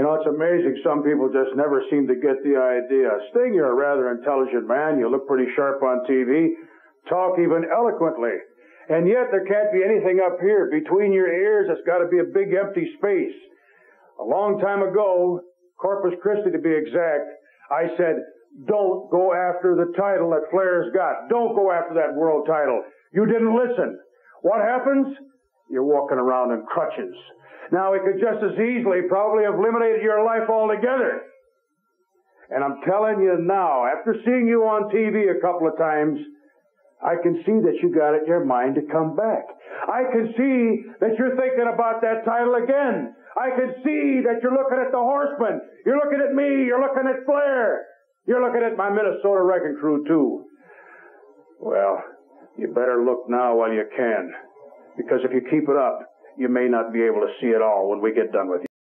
You know, it's amazing. Some people just never seem to get the idea. Sting, you're a rather intelligent man. You look pretty sharp on TV. Talk even eloquently. And yet there can't be anything up here. Between your ears, it's got to be a big empty space. A long time ago, Corpus Christi to be exact, I said, don't go after the title that Flair's got. Don't go after that world title. You didn't listen. What happens? You're walking around in crutches. Now, it could just as easily probably have eliminated your life altogether. And I'm telling you now, after seeing you on TV a couple of times, I can see that you got it in your mind to come back. I can see that you're thinking about that title again. I can see that you're looking at the Horsemen. You're looking at me. You're looking at Flair. You're looking at my Minnesota wrecking crew too. Well, you better look now while you can. Because if you keep it up, you may not be able to see it all when we get done with you.